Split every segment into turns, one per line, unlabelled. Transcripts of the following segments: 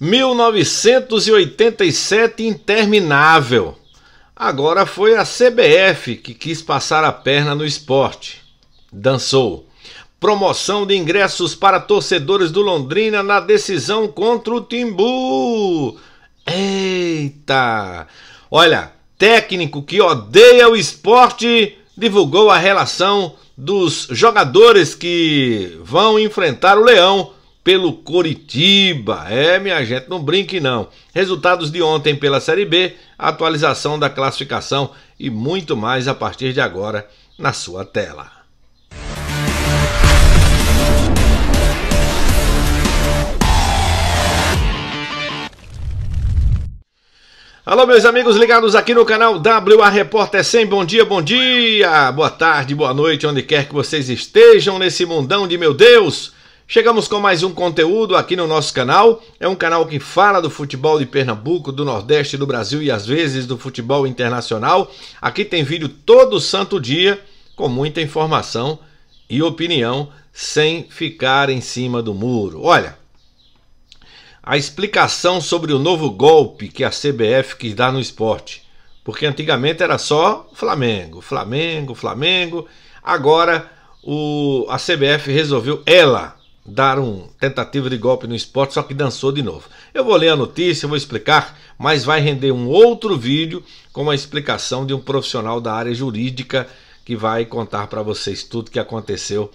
1987 interminável. Agora foi a CBF que quis passar a perna no esporte. Dançou. Promoção de ingressos para torcedores do Londrina na decisão contra o Timbu. Eita! Olha, técnico que odeia o esporte divulgou a relação dos jogadores que vão enfrentar o Leão pelo Coritiba. É, minha gente, não brinque não. Resultados de ontem pela Série B, atualização da classificação e muito mais a partir de agora na sua tela. Alô, meus amigos ligados aqui no canal WA Repórter 100. Bom dia, bom dia, boa tarde, boa noite, onde quer que vocês estejam nesse mundão de meu Deus. Chegamos com mais um conteúdo aqui no nosso canal. É um canal que fala do futebol de Pernambuco, do Nordeste do Brasil e às vezes do futebol internacional. Aqui tem vídeo todo santo dia com muita informação e opinião sem ficar em cima do muro. Olha, a explicação sobre o novo golpe que a CBF quis dar no esporte. Porque antigamente era só Flamengo, Flamengo, Flamengo. Agora o, a CBF resolveu ela dar um tentativa de golpe no esporte, só que dançou de novo. Eu vou ler a notícia, vou explicar, mas vai render um outro vídeo com a explicação de um profissional da área jurídica que vai contar para vocês tudo que aconteceu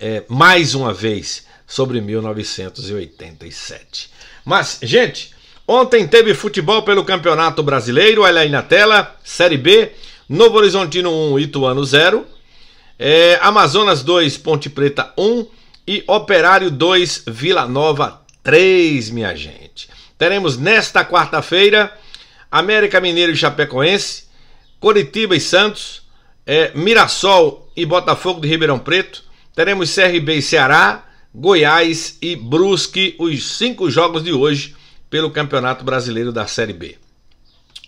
é, mais uma vez sobre 1987. Mas, gente, ontem teve futebol pelo Campeonato Brasileiro, olha aí na tela, Série B, Novo Horizontino 1, Ituano 0, é, Amazonas 2, Ponte Preta 1 e Operário 2, Vila Nova 3, minha gente. Teremos nesta quarta-feira América Mineiro e Chapecoense, Coritiba e Santos, é, Mirassol e Botafogo de Ribeirão Preto, teremos CRB e Ceará, Goiás e Brusque, os cinco jogos de hoje pelo Campeonato Brasileiro da Série B.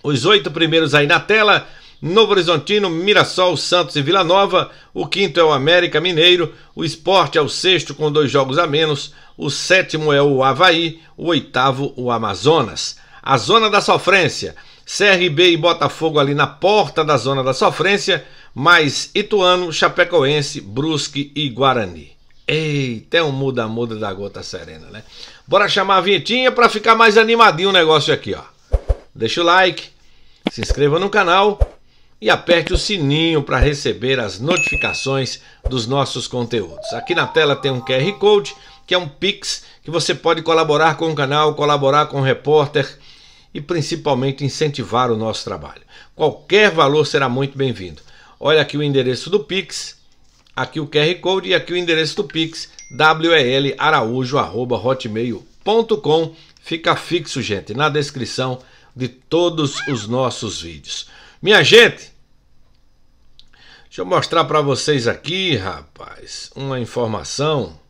Os oito primeiros aí na tela: Novo Horizontino, Mirassol, Santos e Vila Nova. O quinto é o América Mineiro. O Esporte é o sexto com dois jogos a menos. O sétimo é o Havaí. O oitavo, o Amazonas. A zona da sofrência: CRB e Botafogo ali na porta da zona da sofrência. Mais Ituano, Chapecoense, Brusque e Guarani. Eita, é um muda-muda da gota serena, né? Bora chamar a vinhetinha para ficar mais animadinho o negócio aqui, ó. Deixa o like, se inscreva no canal e aperte o sininho para receber as notificações dos nossos conteúdos. Aqui na tela tem um QR Code, que é um Pix, que você pode colaborar com o canal, colaborar com o repórter e principalmente incentivar o nosso trabalho. Qualquer valor será muito bem-vindo. Olha aqui o endereço do Pix aqui o QR Code e aqui o endereço do Pix, welaraújo.hotmail.com. Fica fixo, gente, na descrição de todos os nossos vídeos. Minha gente, deixa eu mostrar para vocês aqui, rapaz, uma informação.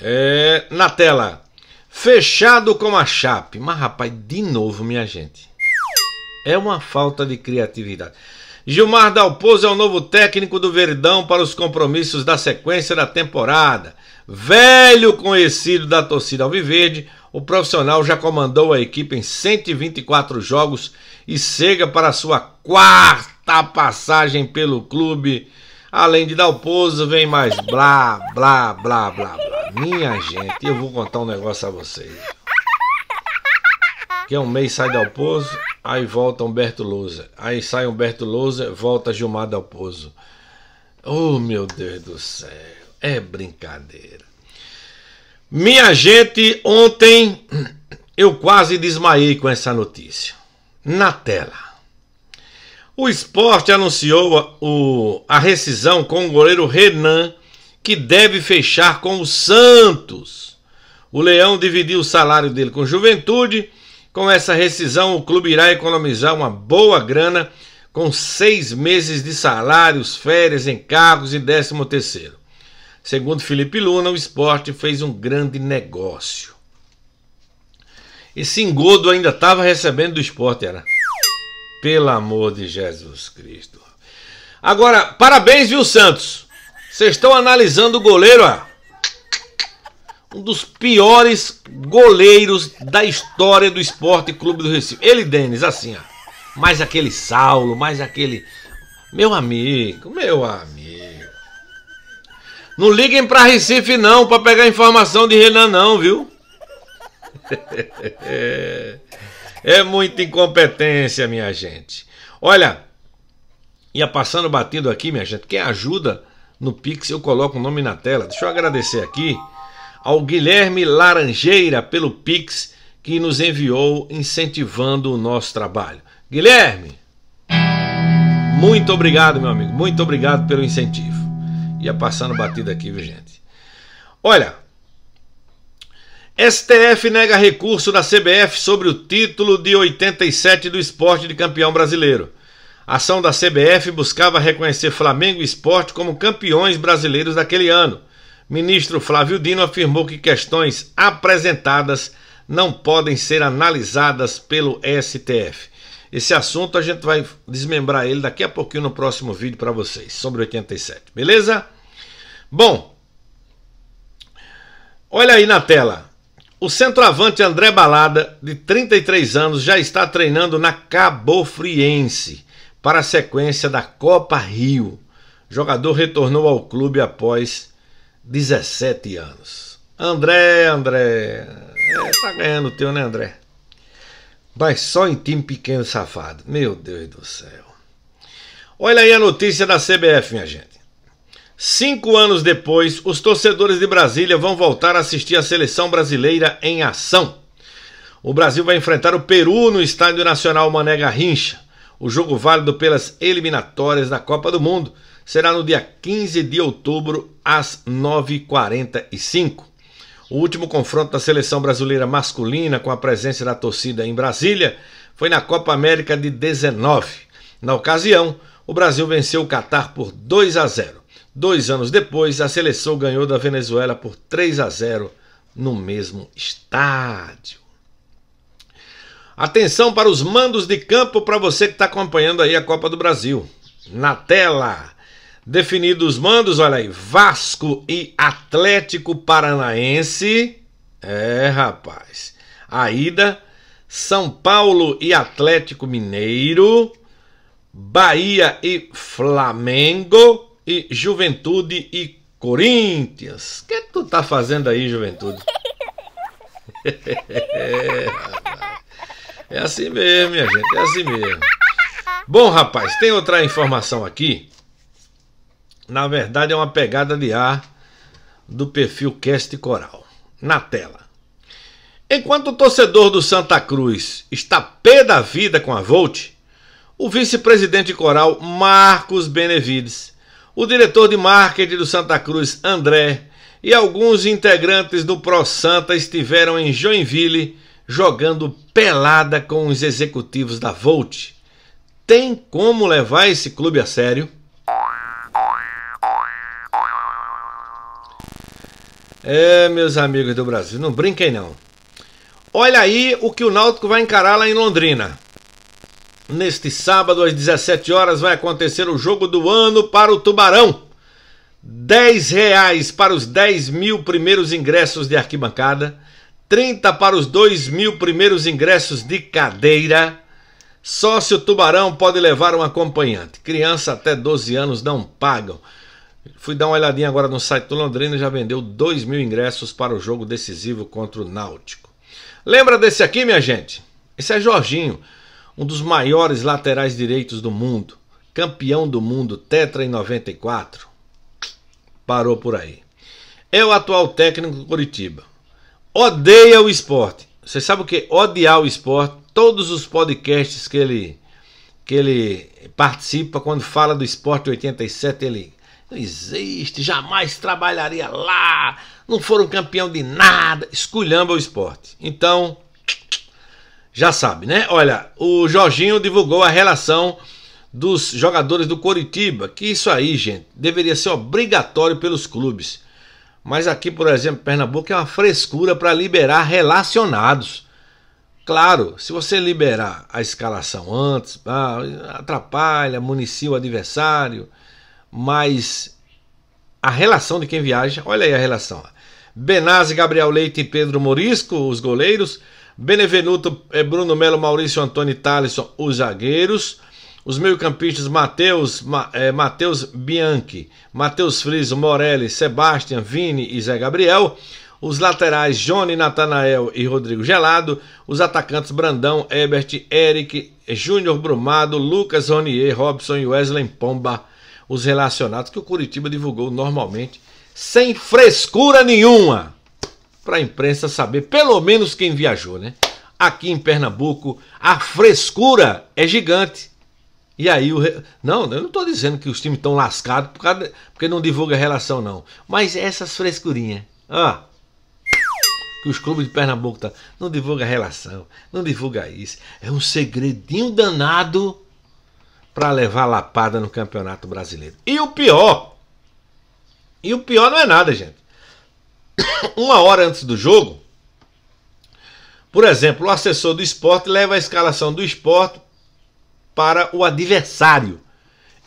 É, na tela, fechado com a chape. Mas, rapaz, de novo, minha gente, é uma falta de criatividade. Gilmar Dalpozo é o novo técnico do Verdão para os compromissos da sequência da temporada. Velho conhecido da torcida Alviverde, o profissional já comandou a equipe em 124 jogos e chega para sua quarta passagem pelo clube. Além de Dalpozo, vem mais blá, blá, blá, blá, blá. Minha gente, eu vou contar um negócio a vocês. Que é um mês sai Dalpozo, Aí volta Humberto Lousa. Aí sai Humberto Lousa, volta Gilmar Dalpozo. Oh, meu Deus do céu. É brincadeira. Minha gente, ontem eu quase desmaiei com essa notícia. Na tela. O esporte anunciou o, a rescisão com o goleiro Renan, que deve fechar com o Santos. O Leão dividiu o salário dele com Juventude com essa rescisão, o clube irá economizar uma boa grana com seis meses de salários, férias, encargos e décimo terceiro. Segundo Felipe Luna, o esporte fez um grande negócio. Esse engodo ainda estava recebendo do esporte, era. Pelo amor de Jesus Cristo. Agora, parabéns, viu, Santos? Vocês estão analisando o goleiro, ó. um dos piores goleiros da história do Esporte Clube do Recife. Ele, Denis, assim, ó. Mais aquele Saulo, mais aquele. Meu amigo, meu amigo. Não liguem pra Recife, não, pra pegar informação de Renan, não, viu? é muita incompetência, minha gente. Olha, ia passando batido aqui, minha gente. Quem ajuda no Pix, eu coloco o nome na tela. Deixa eu agradecer aqui ao Guilherme Laranjeira pelo Pix que nos enviou incentivando o nosso trabalho. Guilherme, muito obrigado, meu amigo. Muito obrigado pelo incentivo. Ia passando batido aqui, viu, gente? Olha, STF nega recurso da CBF sobre o título de 87 do esporte de campeão brasileiro. A ação da CBF buscava reconhecer Flamengo e Esporte como campeões brasileiros daquele ano. Ministro Flávio Dino afirmou que questões apresentadas não podem ser analisadas pelo STF. Esse assunto a gente vai desmembrar ele daqui a pouquinho no próximo vídeo para vocês, sobre 87, beleza? Bom, olha aí na tela. O centroavante André Balada, de 33 anos, já está treinando na Cabo Friense para a sequência da Copa Rio. O jogador retornou ao clube após 17 anos. André, André. É, tá ganhando o teu, né, André? Mas só em time pequeno safado. Meu Deus do céu. Olha aí a notícia da CBF, minha gente. Cinco anos depois, os torcedores de Brasília vão voltar a assistir a seleção brasileira em ação. O Brasil vai enfrentar o Peru no Estádio Nacional Mané Garrincha. O jogo válido pelas eliminatórias da Copa do Mundo será no dia 15 de outubro, às 9h45. O último confronto da seleção brasileira masculina com a presença da torcida em Brasília foi na Copa América de 19. Na ocasião, o Brasil venceu o Catar por 2 a 0. Dois anos depois, a seleção ganhou da Venezuela por 3 a 0 no mesmo estádio. Atenção para os mandos de campo para você que está acompanhando aí a Copa do Brasil. Na tela, Definidos os mandos, olha aí, Vasco e Atlético Paranaense. É, rapaz. A ida, São Paulo e Atlético Mineiro. Bahia e Flamengo. E Juventude e Corinthians. O que tu tá fazendo aí, Juventude? é, é assim mesmo, minha gente, é assim mesmo. Bom, rapaz, tem outra informação aqui na verdade, é uma pegada de ar do perfil Cast Coral. Na tela. Enquanto o torcedor do Santa Cruz está pé da vida com a Volt, o vice-presidente coral Marcos Benevides, o diretor de marketing do Santa Cruz André e alguns integrantes do Pro Santa estiveram em Joinville jogando pelada com os executivos da Volt. Tem como levar esse clube a sério? É, meus amigos do Brasil, não brinquem não. Olha aí o que o Náutico vai encarar lá em Londrina. Neste sábado, às 17 horas, vai acontecer o jogo do ano para o Tubarão. 10 reais para os 10 mil primeiros ingressos de arquibancada, 30 para os 2 mil primeiros ingressos de cadeira. Sócio Tubarão pode levar um acompanhante. Criança até 12 anos não pagam. Fui dar uma olhadinha agora no site do Londrina e já vendeu 2 mil ingressos para o jogo decisivo contra o Náutico. Lembra desse aqui, minha gente? Esse é Jorginho, um dos maiores laterais direitos do mundo, campeão do mundo, tetra em 94. Parou por aí. É o atual técnico do Curitiba. Odeia o esporte. Você sabe o que? Odiar o esporte. Todos os podcasts que ele que ele participa quando fala do esporte 87, ele não existe, jamais trabalharia lá, não foram campeão de nada, esculhamba o esporte. Então, já sabe, né? Olha, o Jorginho divulgou a relação dos jogadores do Coritiba, que isso aí, gente, deveria ser obrigatório pelos clubes. Mas aqui, por exemplo, Pernambuco é uma frescura para liberar relacionados. Claro, se você liberar a escalação antes, ah, atrapalha, municia o adversário mas a relação de quem viaja, olha aí a relação. Benazzi, Gabriel Leite e Pedro Morisco, os goleiros. Benevenuto, eh, Bruno Melo, Maurício Antônio e Thalisson, os zagueiros. Os meio-campistas Matheus, Ma, é, Matheus Bianchi, Matheus Friso, Morelli, Sebastian, Vini e Zé Gabriel. Os laterais Johnny, Natanael e Rodrigo Gelado. Os atacantes Brandão, Ebert, Eric, Júnior Brumado, Lucas Ronier, Robson e Wesley Pomba. Os relacionados que o Curitiba divulgou normalmente, sem frescura nenhuma. Para a imprensa saber pelo menos quem viajou, né? Aqui em Pernambuco, a frescura é gigante. E aí o. Re... Não, eu não estou dizendo que os times estão lascados por causa porque não divulga a relação, não. Mas essas frescurinhas. Ah, que os clubes de Pernambuco tá... não divulga a relação, não divulga isso. É um segredinho danado para levar lapada no Campeonato Brasileiro. E o pior. E o pior não é nada, gente. Uma hora antes do jogo, por exemplo, o assessor do esporte leva a escalação do esporte para o adversário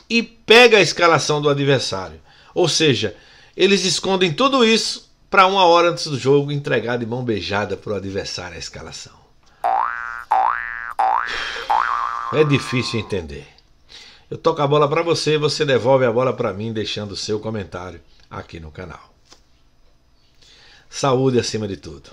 e pega a escalação do adversário. Ou seja, eles escondem tudo isso para uma hora antes do jogo entregar de mão beijada para o adversário a escalação. É difícil entender. Eu toco a bola para você e você devolve a bola para mim deixando seu comentário aqui no canal. Saúde acima de tudo.